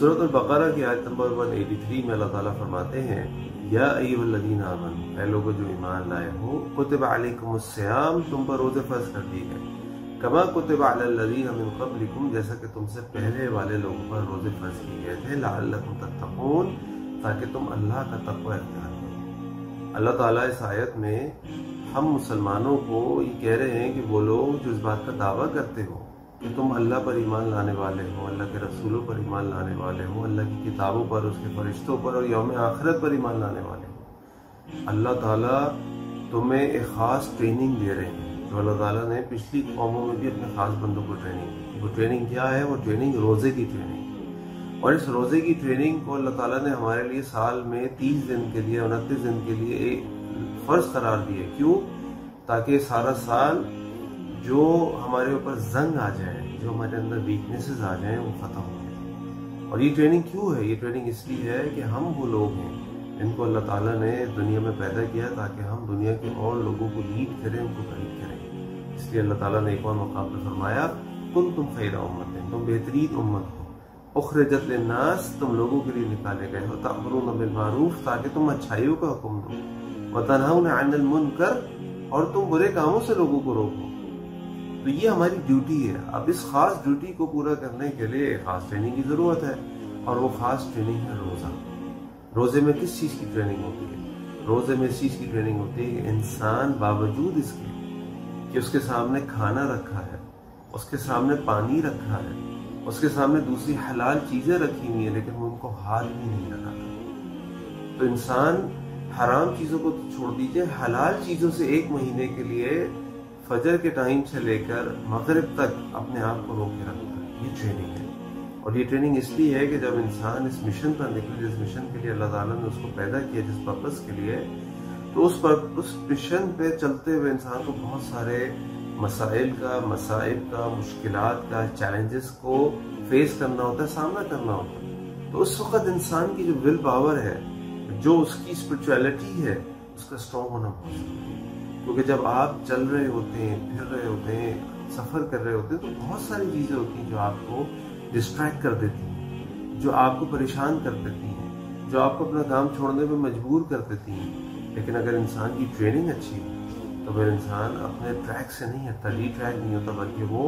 सूरत बकरा की आयत नंबर 183 में अल्लाह ताला फरमाते हैं, या अय्युहल्लज़ीना आमनू, ऐ लोगों जो ईमान लाए हो, कुतिब अलैकुमुस्सियाम तुम पर रोज़े फ़र्ज़ कर दिए गए। कमा कुतिब अलल्लज़ीना मिन क़ब्लिकुम, जैसा कि तुमसे पहले वाले लोगों पर रोज़े फ़र्ज़ किए गए थे, लअल्लकुम तत्तकून, ताकि तुम अल्लाह का तकवा इख्तियार करो। अल्लाह ताला इस आयत में हम मुसलमानों को ये कह रहे हैं कि वो लोग जो इस बात का दावा करते हो कि तुम अल्लाह पर ईमान लाने वाले हो, अल्लाह के रसूलों पर ईमान लाने वाले हो, अल्लाह की किताबों पर, उसके फरिश्तों पर और यौम आखिरत पर ईमान लाने वाले हो। अल्लाह ताला तुम्हें एक ख़ास ट्रेनिंग दे रहे हैं। जो अल्लाह ताला ने पिछली कौमों में भी अपने ख़ास बंदों को ट्रेनिंग दी। वो ट्रेनिंग क्या है? वो ट्रेनिंग रोज़े की ट्रेनिंग और इस रोज़े की ट्रेनिंग को अल्लाह ताला ने हमारे लिए साल में तीस दिन के लिए, उनतीस दिन के लिए एक फ़र्ज़ करार दिए। क्यों? ताकि सारा साल जो हमारे ऊपर जंग आ जाए, जो हमारे अंदर वीकनेसेस आ जाए, वो ख़त्म हो जाए। और ये ट्रेनिंग क्यों है? ये ट्रेनिंग इसलिए है कि हम वो लोग हैं, जिनको अल्लाह ताला ने दुनिया में पैदा किया ताकि हम दुनिया के और लोगों को लीड करें, उनको गाइड करें। इसलिए अल्लाह ताला ने एक और मकाम पर फरमाया कुल तुम खैरा उम्मत है तुम बेहतरीन उम्मत हो। उखरजत नास तुम लोगों के लिए निकाले गए हो। तमरून बिलमारूफ ताकि तुम अच्छाइयों का हुक्म दो। व तनहाउन अनिल मुनकर और तुम बुरे कामों से लोगों को रोको। तो ये हमारी ड्यूटी है। अब इस खास ड्यूटी को पूरा करने के लिए खास ट्रेनिंग की ज़रूरत है और वो खास ट्रेनिंग है रोजा। रोज़े में किस चीज़ की ट्रेनिंग होती है? रोज़े में इस चीज़ की ट्रेनिंग होती है इंसान बावजूद इसके कि उसके सामने खाना रखा है, उसके सामने पानी रखा है, उसके सामने दूसरी हलाल चीज़ें रखी हुई है, लेकिन वो उनको हाल ही नहीं लगा तो इंसान हराम चीज़ों को तो छोड़ दीजिए, हलाल चीज़ों से एक महीने के लिए फजर के टाइम से लेकर मगरब तक अपने आप को रोके रखता है। ये ट्रेनिंग है। और ये ट्रेनिंग इसलिए है कि जब इंसान इस मिशन पर निकले, जिस मिशन के लिए अल्लाह ताला ने उसको पैदा किया, जिस पर्पज के लिए तो उस पर उस मिशन पे चलते हुए इंसान को बहुत सारे मसाइल का, मसाइब का मुश्किल का चैलेंजेस को फेस करना होता है, सामना करना होता है। तो उस वक्त इंसान की जो विल पावर है, जो उसकी स्पिरिचुअलिटी है, उसका स्ट्रॉन्ग होना बहुत ज़रूरी है। क्योंकि जब आप चल रहे होते हैं, फिर रहे होते हैं, सफ़र कर रहे होते हैं तो बहुत सारी चीज़ें होती हैं जो आपको डिस्ट्रैक्ट कर देती हैं, जो आपको परेशान कर देती हैं, जो आपको अपना काम छोड़ने में मजबूर कर देती हैं। लेकिन अगर इंसान की ट्रेनिंग अच्छी है तो फिर इंसान अपने ट्रैक से नहीं हटता री ट्रैक नहीं होता, बल्कि वो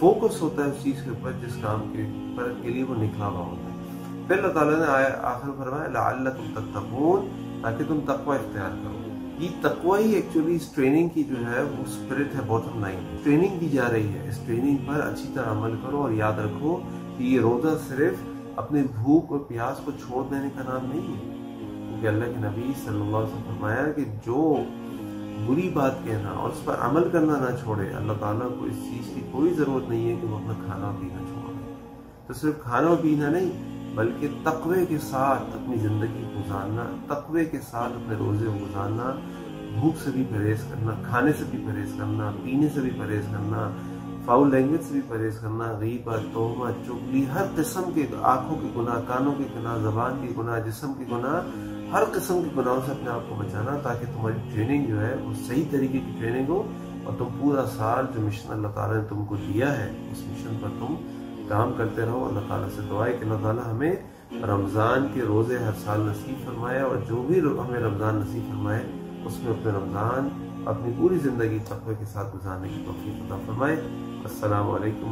फोकस होता है उस चीज़ के ऊपर, जिस काम के पर, के लिए वो निकला हुआ होता है। फिर अल्लाह ताला ने आखिर फरमाया तुम तक ताकि तुम तकवा इख्तियार करो। ये तकवा ही एक्चुअली इस ट्रेनिंग की जो है, वो स्पिरिट है बॉटम लाइन ट्रेनिंग दी जा रही है। इस ट्रेनिंग पर अच्छी तरह अमल करो और याद रखो कि ये रोजा सिर्फ़ अपने भूख और प्यास को छोड़ देने का नाम नहीं है। क्योंकि अल्लाह के नबी सल्लल्लाहु अलैहि वसल्लम फरमाया कि जो बुरी बात कहना और उस पर अमल करना ना छोड़े, अल्लाह ताला को इस चीज़ की कोई ज़रूरत नहीं है कि वो अपना खाना पीना छोड़। तो सिर्फ़ खाना पीना नहीं बल्कि तकवे के साथ अपनी ज़िंदगी गुजारना, तकवे के साथ अपने रोज़े गुजारना, भूख से भी परहेज करना, खाने से भी परहेज करना, पीने से भी परहेज करना फाउल लैंग्वेज से भी परहेज करना गीबत तोहमा चुगली, हर किस्म के आँखों के गुनाह, कानों के गुनाह, जबान के गुनाह, जिसम के गुनाह, हर किस्म के गुनाहों से अपने आप को बचाना ताकि तुम्हारी ट्रेनिंग जो है वो सही तरीके की ट्रेनिंग हो और तुम पूरा साल जो मिशन अल्लाह ताला ने तुमको दिया है, उस मिशन पर तुम काम करते रहो अल्लाह ताला से दुआ कि अल्लाह ताला हमें रमज़ान के रोज़े हर साल नसीब फरमाए और जो भी हमें रमज़ान नसीब फरमाए उसमें अपने रमज़ान अपनी पूरी ज़िंदगी तकवे के साथ गुजारने की तोफ़ी अदा फरमाए असल वरहमल